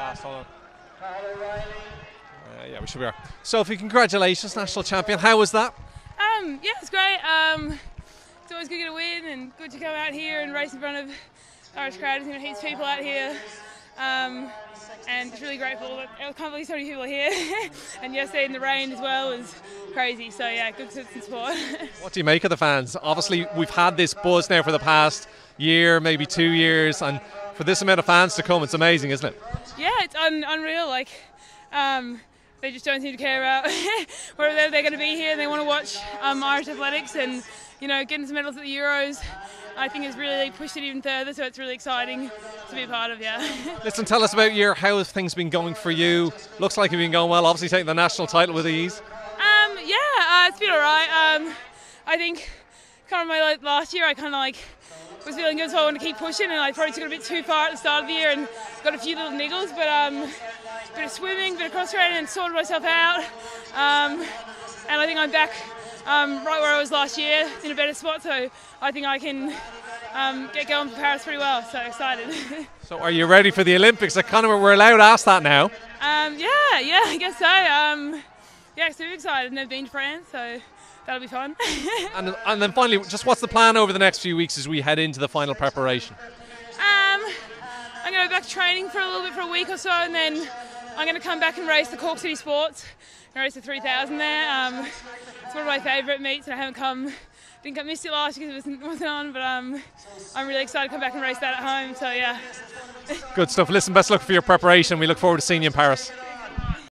Hold on. Uh, yeah, we should be there. Sophie, congratulations, national champion. How was that? Um, yeah, it's great. Um, it's always good to get a win and good to come out here and race in front of Irish crowd. There's heaps of people out here. Um, and just really grateful that I can't believe so many people are here. and yesterday in the rain as well was crazy. So yeah, good support. what do you make of the fans? Obviously, we've had this buzz now for the past year, maybe two years, and for this amount of fans to come, it's amazing, isn't it? Yeah, it's un- unreal. Like. Um, they just don't seem to care about whether they're going to be here. And they want to watch um, Irish athletics and you know getting some medals at the Euros. I think has really pushed it even further, so it's really exciting to be a part of. Yeah. Listen, tell us about your how have things been going for you? Looks like you've been going well. Obviously, taking the national title with ease. Um, yeah, uh, it's been alright. Um, I think kind of my like, last year, I kind of like was feeling good, so I wanted to keep pushing, and I probably took it a bit too far at the start of the year and got a few little niggles, but um, bit of swimming, a bit of cross training, and sorted myself out. Um, and I think I'm back um, right where I was last year, in a better spot. So I think I can um, get going for Paris pretty well. So excited. so are you ready for the Olympics? I kind of we're allowed to ask that now. Um, yeah, yeah, I guess so. Yeah, super excited. Never been to France, so that'll be fun. and, and then finally, just what's the plan over the next few weeks as we head into the final preparation? Um, I'm going to go back to training for a little bit for a week or so, and then I'm going to come back and race the Cork City Sports. I race the 3000 there. Um, it's one of my favourite meets, and I haven't come. Didn't come missed it last year because it wasn't, wasn't on, but um, I'm really excited to come back and race that at home. So yeah. Good stuff. Listen, best luck for your preparation. We look forward to seeing you in Paris.